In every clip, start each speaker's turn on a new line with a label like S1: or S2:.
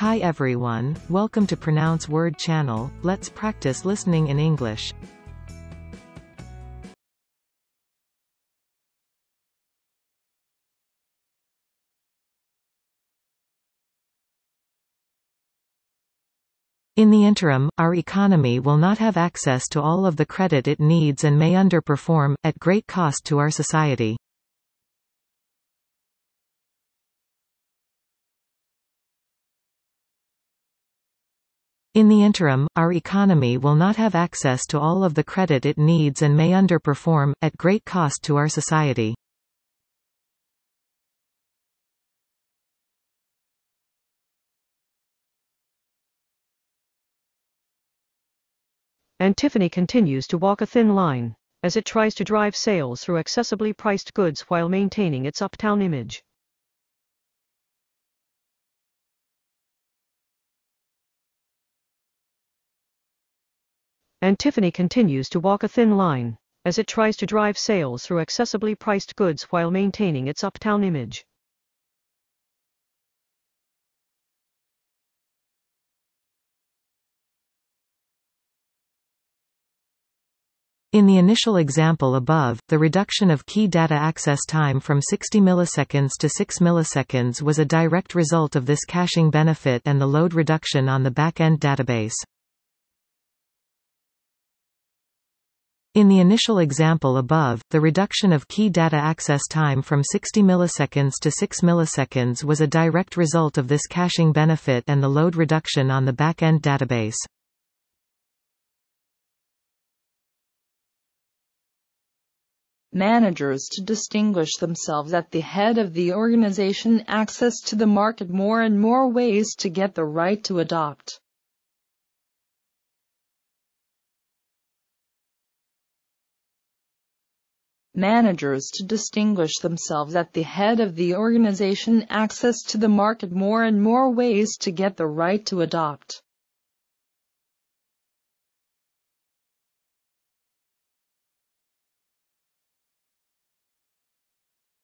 S1: Hi everyone, welcome to Pronounce Word channel, let's practice listening in English. In the interim, our economy will not have access to all of the credit it needs and may underperform, at great cost to our society. In the interim, our economy will not have access to all of the credit it needs and may underperform, at great cost to our society.
S2: And Tiffany continues to walk a thin line, as it tries to drive sales through accessibly priced goods while maintaining its uptown image. And Tiffany continues to walk a thin line, as it tries to drive sales through accessibly priced goods while maintaining its uptown image.
S1: In the initial example above, the reduction of key data access time from 60 milliseconds to 6 milliseconds was a direct result of this caching benefit and the load reduction on the back-end database. In the initial example above, the reduction of key data access time from 60 milliseconds to 6 milliseconds was a direct result of this caching benefit and the load reduction on the back-end database.
S3: managers to distinguish themselves at the head of the organization access to the market more and more ways to get the right to adopt. Managers to distinguish themselves at the head of the organization access to the market more and more ways to get the right to adopt.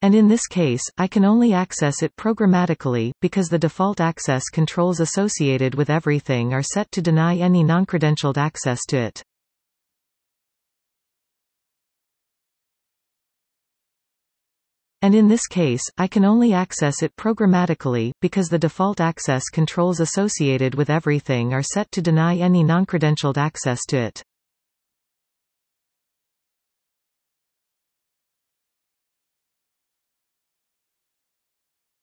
S1: And in this case, I can only access it programmatically, because the default access controls associated with everything are set to deny any non-credentialed access to it. And in this case, I can only access it programmatically, because the default access controls associated with everything are set to deny any non-credentialed access to it.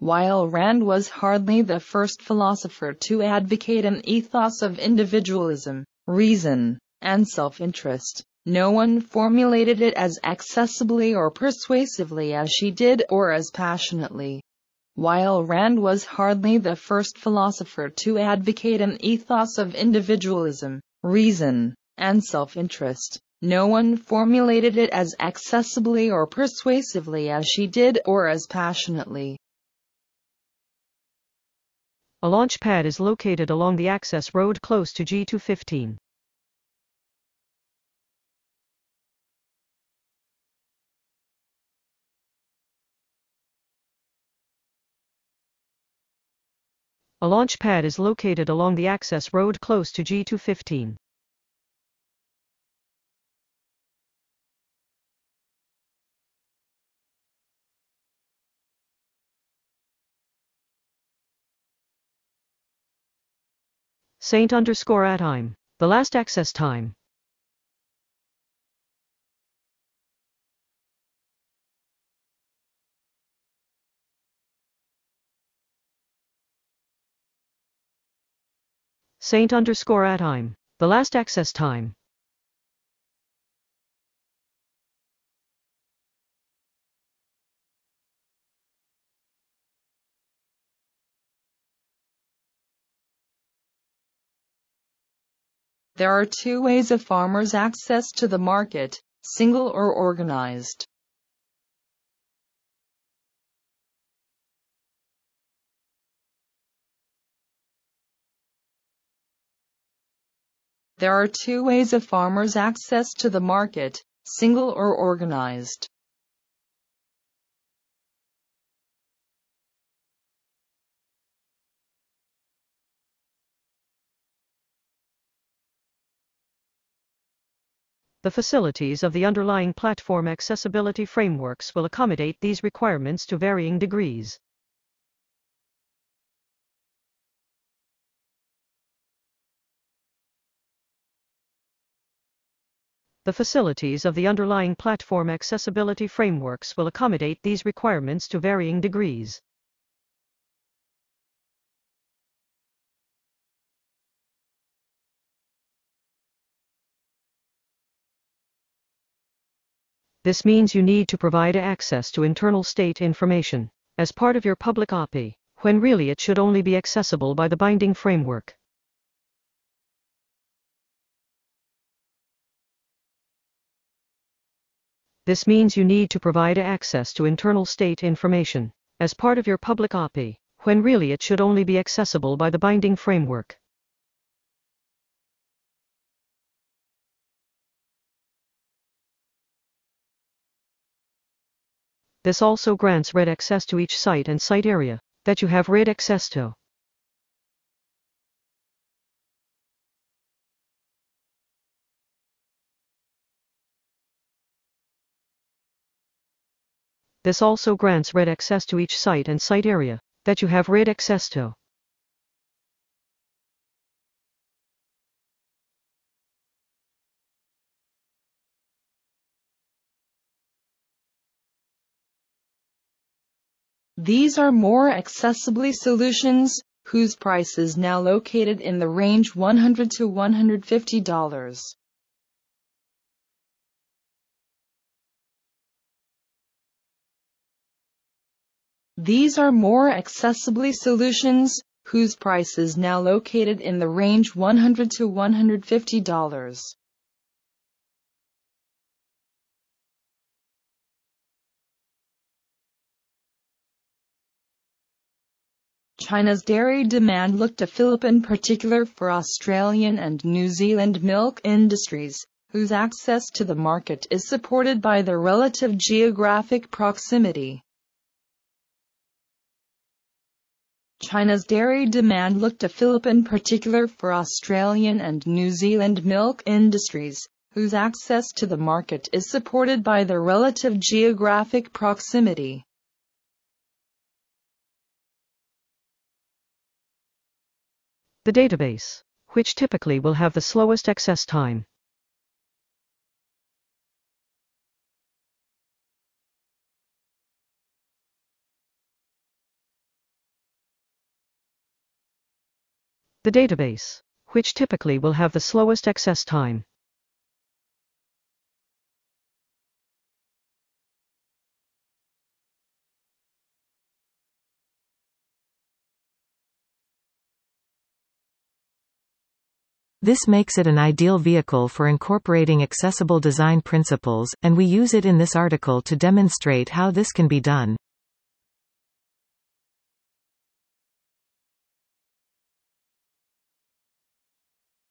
S3: While Rand was hardly the first philosopher to advocate an ethos of individualism, reason, and self-interest, no one formulated it as accessibly or persuasively as she did or as passionately. While Rand was hardly the first philosopher to advocate an ethos of individualism, reason, and self-interest, no one formulated it as accessibly or persuasively as she did or as passionately.
S2: A launch pad is located along the access road close to G215. A launch pad is located along the access road close to G215. Saint underscore at time. The last access time. Saint underscore at time. The last access time.
S3: There are two ways of farmers access to the market, single or organized. There are two ways of farmers' access to the market, single or organized.
S2: The facilities of the underlying platform accessibility frameworks will accommodate these requirements to varying degrees. The facilities of the underlying platform accessibility frameworks will accommodate these requirements to varying degrees. This means you need to provide access to internal state information as part of your public API, when really it should only be accessible by the binding framework. This means you need to provide access to internal state information as part of your public API, when really it should only be accessible by the binding framework. This also grants read access to each site and site area that you have read access to. This also grants read access to each site and site area that you have read access to.
S3: These are more accessibly solutions whose price is now located in the range 100 to $150. These are more accessibly solutions whose price is now located in the range 100 to $150. China's dairy demand looked to fillip in particular for Australian and New Zealand milk industries, whose access to the market is supported by their relative geographic proximity. China's dairy demand looked to fillip in particular for Australian and New Zealand milk industries, whose access to the market is supported by their relative geographic proximity.
S2: The database, which typically will have the slowest access time. The database, which typically will have the slowest access time.
S1: This makes it an ideal vehicle for incorporating accessible design principles, and we use it in this article to demonstrate how this can be done.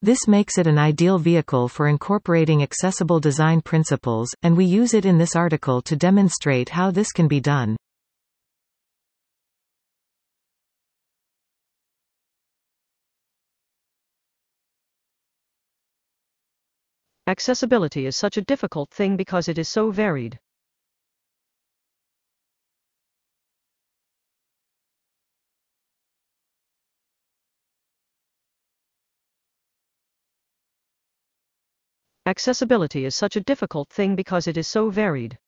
S1: This makes it an ideal vehicle for incorporating accessible design principles, and we use it in this article to demonstrate how this can be done.
S2: Accessibility is such a difficult thing because it is so varied. Accessibility is such a difficult thing because it is so varied.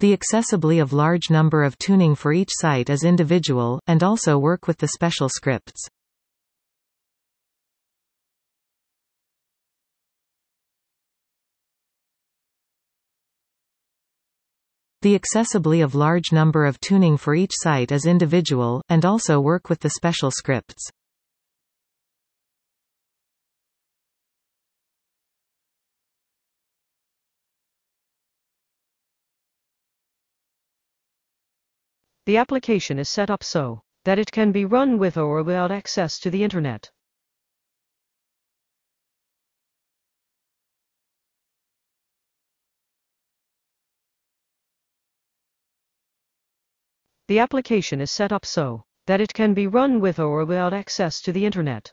S1: The accessibly of large number of tuning for each site is individual, and also work with the special scripts. The accessibly of large number of tuning for each site is individual, and also work with the special scripts.
S2: The application is set up so that it can be run with or without access to the Internet. The application is set up so that it can be run with or without access to the internet.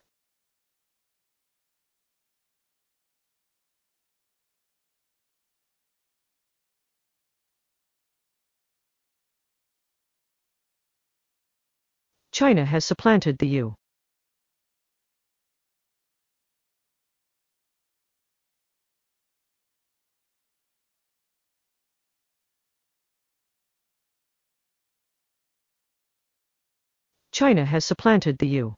S2: China has supplanted the U. China has supplanted the U.